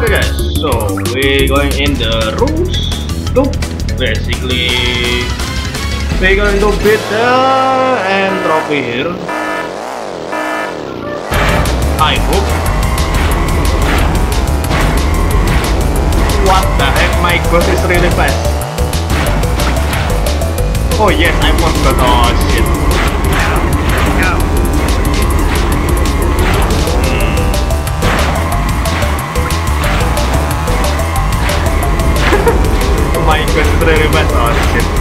Okay guys, so we're going in the rooms to basically we're going to beat the N. Tropy here. I hope. What the heck, my boss is really fast. Oh yes, I forgot. Oh shit. My god, it's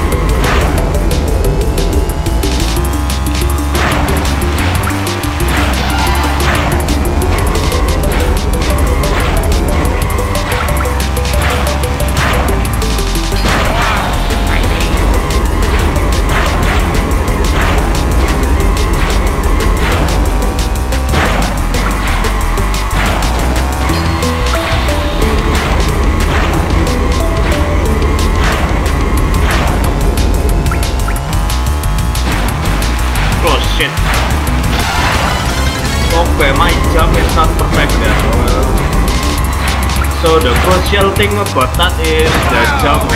Okay, my jump is not perfect. Well, so the crucial thing about that is the jump.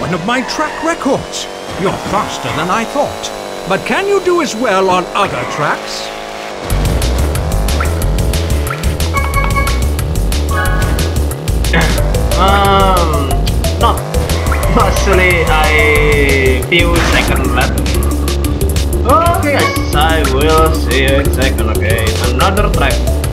One of my track records. You're faster than I thought. But can you do as well on other tracks? Um, not. Actually, I few seconds left. Okay guys, I will see you in second, okay? Another track.